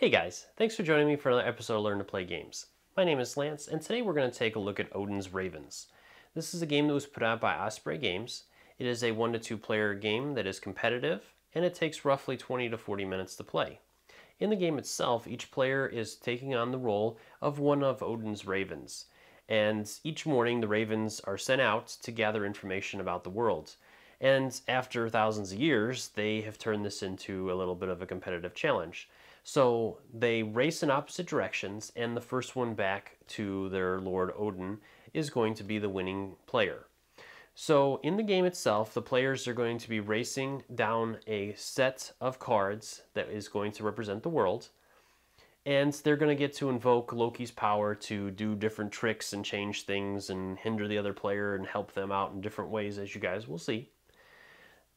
Hey guys, thanks for joining me for another episode of Learn to Play Games. My name is Lance, and today we're going to take a look at Odin's Ravens. This is a game that was put out by Osprey Games. It is a 1 to 2 player game that is competitive, and it takes roughly 20 to 40 minutes to play. In the game itself, each player is taking on the role of one of Odin's ravens, and each morning the ravens are sent out to gather information about the world. And after thousands of years, they have turned this into a little bit of a competitive challenge. So they race in opposite directions, and the first one back to their Lord Odin is going to be the winning player. So in the game itself, the players are going to be racing down a set of cards that is going to represent the world. And they're going to get to invoke Loki's power to do different tricks and change things and hinder the other player and help them out in different ways, as you guys will see.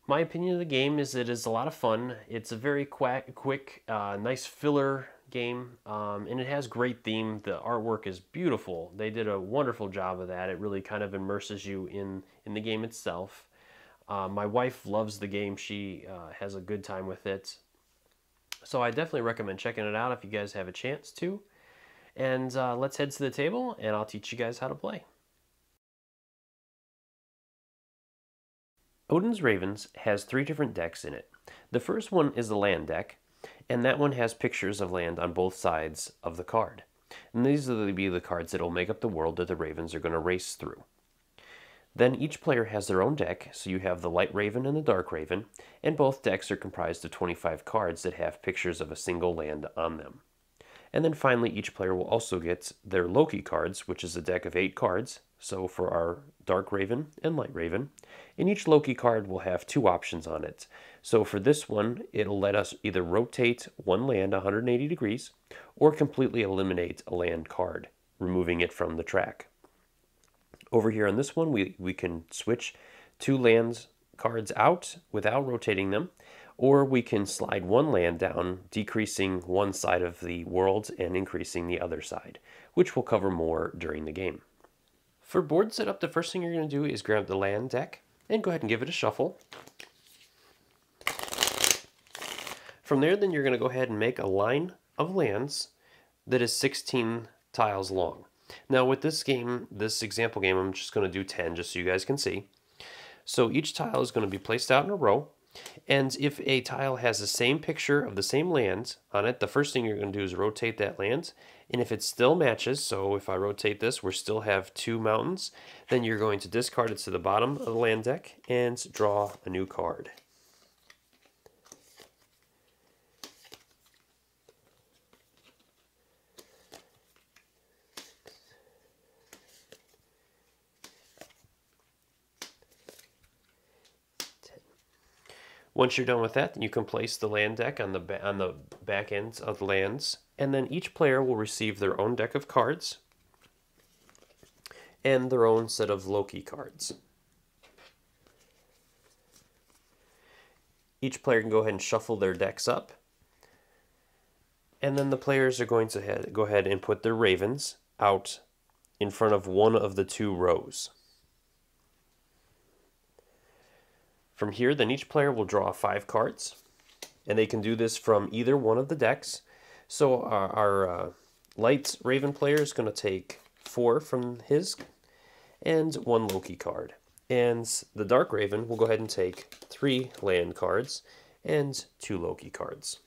My opinion of the game is it is a lot of fun. It's a very quick, quick uh, nice filler game, um, and it has great theme. The artwork is beautiful. They did a wonderful job of that. It really kind of immerses you in in the game itself. Uh, my wife loves the game. She uh, has a good time with it. So I definitely recommend checking it out if you guys have a chance to. And uh, let's head to the table, and I'll teach you guys how to play. Odin's Ravens has three different decks in it. The first one is the land deck, and that one has pictures of land on both sides of the card. And these will be the cards that will make up the world that the Ravens are going to race through. Then each player has their own deck, so you have the Light Raven and the Dark Raven, and both decks are comprised of 25 cards that have pictures of a single land on them. And then finally, each player will also get their Loki cards, which is a deck of 8 cards, so for our Dark Raven and Light Raven. And each Loki card will have two options on it. So for this one, it'll let us either rotate one land 180 degrees or completely eliminate a land card, removing it from the track. Over here on this one, we, we can switch two lands cards out without rotating them, or we can slide one land down, decreasing one side of the world and increasing the other side, which we'll cover more during the game. For board setup, the first thing you're going to do is grab the land deck and go ahead and give it a shuffle. From there, then you're going to go ahead and make a line of lands that is 16 tiles long. Now with this game, this example game, I'm just going to do 10 just so you guys can see. So each tile is going to be placed out in a row. And if a tile has the same picture of the same land on it, the first thing you're going to do is rotate that land. And if it still matches, so if I rotate this, we still have two mountains, then you're going to discard it to the bottom of the land deck and draw a new card. Once you're done with that, you can place the land deck on the, on the back ends of the lands, and then each player will receive their own deck of cards and their own set of Loki cards. Each player can go ahead and shuffle their decks up, and then the players are going to go ahead and put their ravens out in front of one of the two rows. From here, then each player will draw five cards, and they can do this from either one of the decks. So our, our uh, light Raven player is going to take four from his and one Loki card. And the Dark Raven will go ahead and take three land cards and two Loki cards.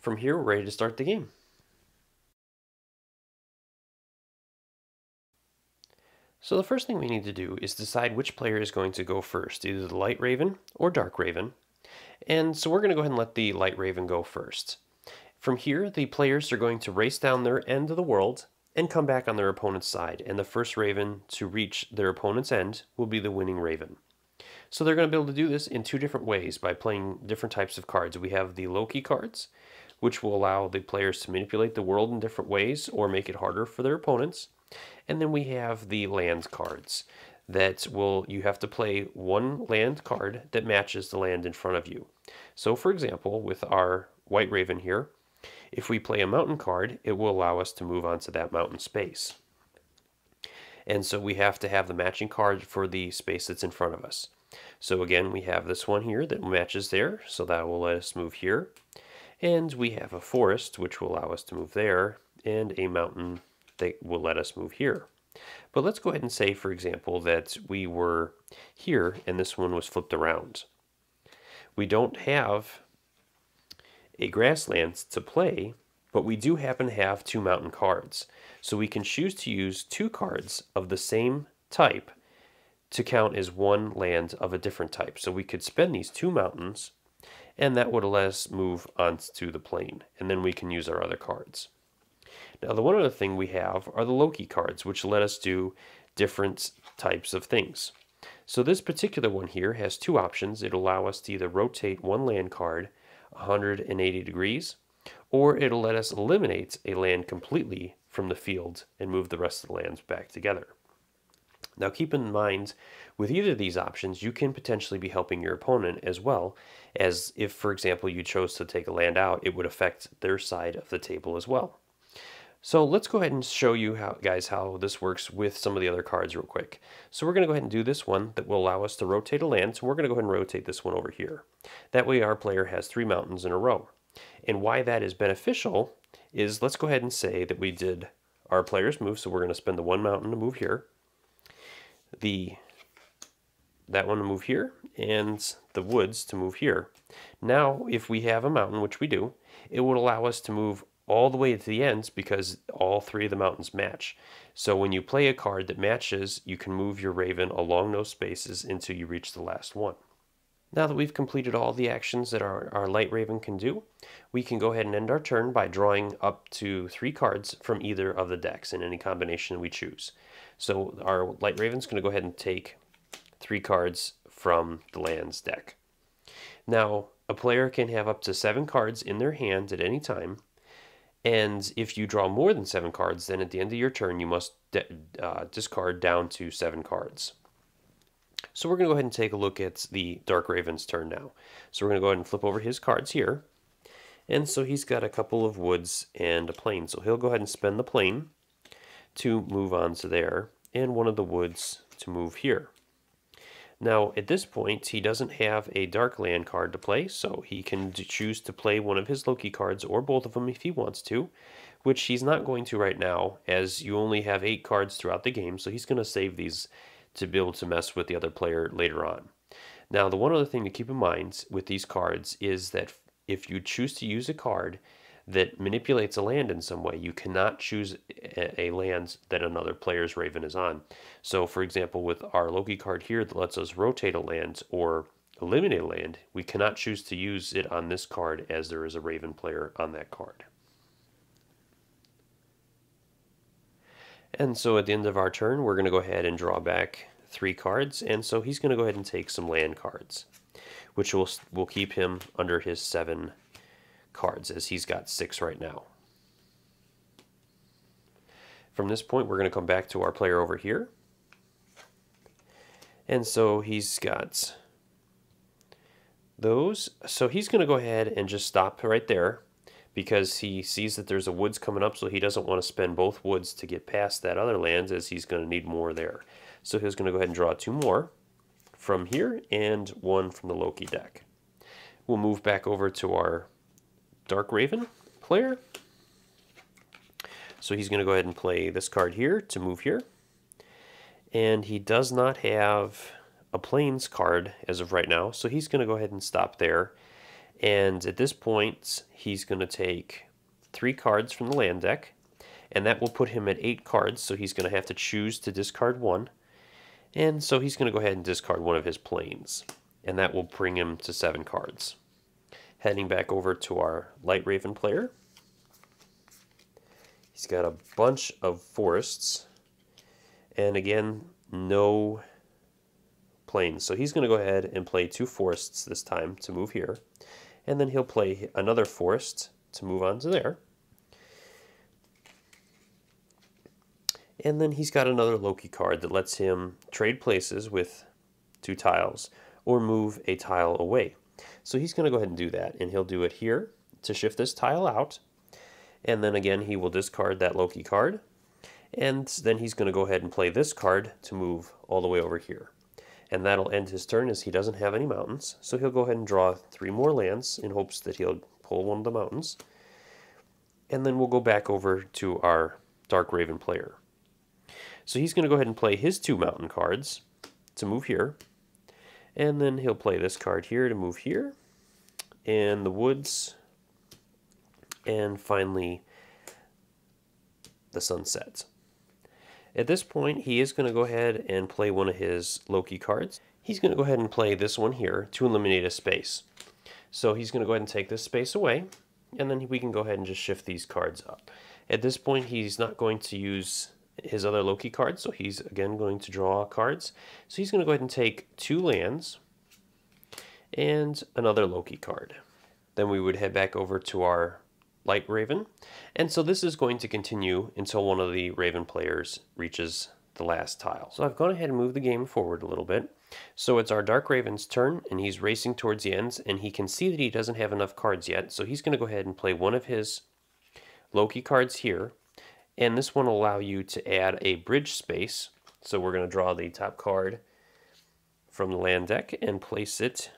From here, we're ready to start the game. So the first thing we need to do is decide which player is going to go first, either the Light Raven or Dark Raven. And so we're going to go ahead and let the Light Raven go first. From here, the players are going to race down their end of the world and come back on their opponent's side, and the first Raven to reach their opponent's end will be the winning Raven. So they're going to be able to do this in two different ways by playing different types of cards. We have the Loki cards, which will allow the players to manipulate the world in different ways or make it harder for their opponents. And then we have the land cards that will you have to play one land card that matches the land in front of you. So for example, with our White Raven here, if we play a mountain card, it will allow us to move on to that mountain space. And so we have to have the matching card for the space that's in front of us. So again, we have this one here that matches there, so that will let us move here. And we have a forest, which will allow us to move there, and a mountain that will let us move here. But let's go ahead and say, for example, that we were here and this one was flipped around. We don't have a grassland to play, but we do happen to have two mountain cards. So we can choose to use two cards of the same type to count as one land of a different type. So we could spend these two mountains and that would let us move onto the plain. And then we can use our other cards. Now the one other thing we have are the Loki cards, which let us do different types of things. So this particular one here has two options. It'll allow us to either rotate one land card 180 degrees, or it'll let us eliminate a land completely from the field and move the rest of the lands back together. Now keep in mind, with either of these options, you can potentially be helping your opponent as well, as if, for example, you chose to take a land out, it would affect their side of the table as well. So let's go ahead and show you how, guys how this works with some of the other cards real quick. So we're going to go ahead and do this one that will allow us to rotate a land. So we're going to go ahead and rotate this one over here. That way our player has three mountains in a row. And why that is beneficial is let's go ahead and say that we did our player's move. So we're going to spend the one mountain to move here the that one to move here and the woods to move here. Now, if we have a mountain, which we do, it would allow us to move all the way to the ends because all three of the mountains match. So when you play a card that matches, you can move your raven along those spaces until you reach the last one. Now that we've completed all the actions that our, our light raven can do, we can go ahead and end our turn by drawing up to three cards from either of the decks in any combination we choose. So our light raven's going to go ahead and take three cards from the lands deck. Now, a player can have up to seven cards in their hand at any time, and if you draw more than seven cards, then at the end of your turn, you must uh, discard down to seven cards. So we're going to go ahead and take a look at the Dark Raven's turn now. So we're going to go ahead and flip over his cards here. And so he's got a couple of woods and a plain. So he'll go ahead and spend the plain to move on to there, and one of the woods to move here. Now, at this point, he doesn't have a Dark Land card to play, so he can choose to play one of his Loki cards or both of them if he wants to, which he's not going to right now, as you only have eight cards throughout the game, so he's going to save these to be able to mess with the other player later on. Now, the one other thing to keep in mind with these cards is that if you choose to use a card that manipulates a land in some way, you cannot choose a, land that another player's Raven is on. So, for example, with our Loki card here that lets us rotate a land or eliminate a land, we cannot choose to use it on this card as there is a Raven player on that card. And so at the end of our turn, we're going to go ahead and draw back three cards. And so he's going to go ahead and take some land cards, which will, will keep him under his seven cards, as he's got six right now. From this point, we're going to come back to our player over here. And so he's got those. So he's going to go ahead and just stop right there because he sees that there's a woods coming up, so he doesn't want to spend both woods to get past that other land as he's going to need more there. So he's going to go ahead and draw two more from here and one from the Loki deck. We'll move back over to our Dark Raven player. So he's going to go ahead and play this card here to move here. And he does not have a Plains card as of right now, so he's going to go ahead and stop there and at this point, he's going to take three cards from the land deck, and that will put him at eight cards, so he's going to have to choose to discard one. And so he's going to go ahead and discard one of his plains, and that will bring him to seven cards. Heading back over to our Light Raven player. He's got a bunch of forests, and again, no plains. So he's going to go ahead and play two forests this time to move here and then he'll play another forest to move on to there. And then he's got another Loki card that lets him trade places with two tiles or move a tile away. So he's going to go ahead and do that, and he'll do it here to shift this tile out. And then again, he will discard that Loki card. And then he's going to go ahead and play this card to move all the way over here. And that'll end his turn as he doesn't have any mountains. So he'll go ahead and draw three more lands in hopes that he'll pull one of the mountains. And then we'll go back over to our Dark Raven player. So he's going to go ahead and play his two mountain cards to move here. And then he'll play this card here to move here. And the woods. And finally, the sun sets. At this point, he is going to go ahead and play one of his Loki cards. He's going to go ahead and play this one here to eliminate a space. So he's going to go ahead and take this space away, and then we can go ahead and just shift these cards up. At this point, he's not going to use his other Loki cards, so he's again going to draw cards. So he's going to go ahead and take two lands and another Loki card. Then we would head back over to our Light Raven. And so this is going to continue until one of the Raven players reaches the last tile. So I've gone ahead and moved the game forward a little bit. So it's our Dark Raven's turn, and he's racing towards the ends, and he can see that he doesn't have enough cards yet, so he's going to go ahead and play one of his Loki cards here, and this one will allow you to add a bridge space. So we're going to draw the top card from the land deck and place it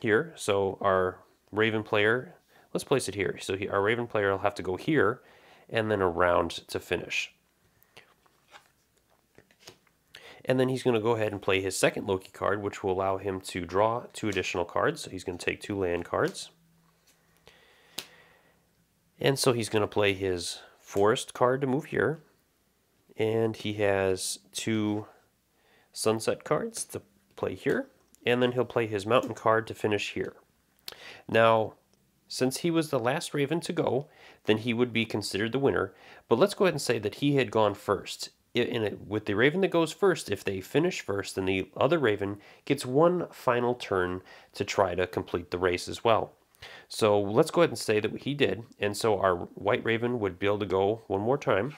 here. So our Raven player Let's place it here. So our Raven player will have to go here and then around to finish. And then he's going to go ahead and play his second Loki card, which will allow him to draw two additional cards. So he's going to take two land cards. And so he's going to play his forest card to move here. And he has two sunset cards to play here. And then he'll play his mountain card to finish here. Now, since he was the last Raven to go, then he would be considered the winner. But let's go ahead and say that he had gone first. It, with the Raven that goes first, if they finish first, then the other Raven gets one final turn to try to complete the race as well. So let's go ahead and say that he did. And so our White Raven would be able to go one more time.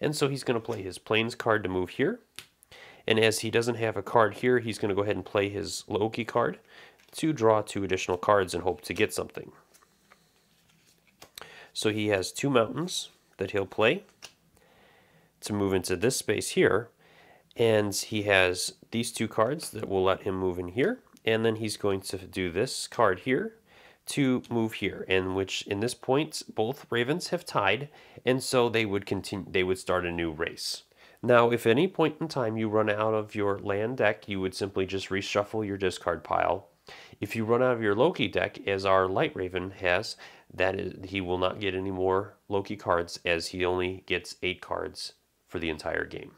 And so he's going to play his Plains card to move here. And as he doesn't have a card here, he's going to go ahead and play his Loki card to draw two additional cards and hope to get something. So he has two mountains that he'll play to move into this space here. And he has these two cards that will let him move in here. And then he's going to do this card here to move here, and which in this point both ravens have tied, and so they would continue. They would start a new race. Now, if at any point in time you run out of your land deck, you would simply just reshuffle your discard pile. If you run out of your Loki deck, as our Light Raven has, that is, he will not get any more Loki cards as he only gets eight cards for the entire game.